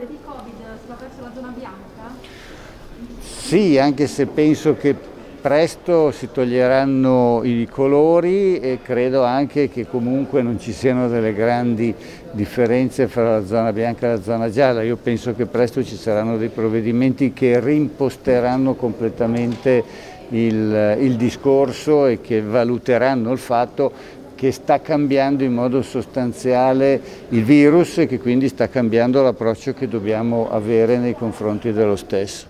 parte di Covid si va verso la zona bianca? Sì, anche se penso che presto si toglieranno i colori e credo anche che comunque non ci siano delle grandi differenze fra la zona bianca e la zona gialla. Io penso che presto ci saranno dei provvedimenti che rimposteranno completamente il, il discorso e che valuteranno il fatto che sta cambiando in modo sostanziale il virus e che quindi sta cambiando l'approccio che dobbiamo avere nei confronti dello stesso.